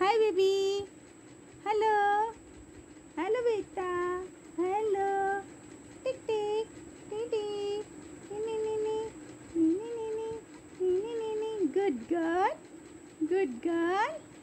हाय baby hello hello बेटा hello tick tick tick good girl good girl